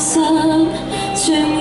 xa chuyện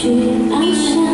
去爱上。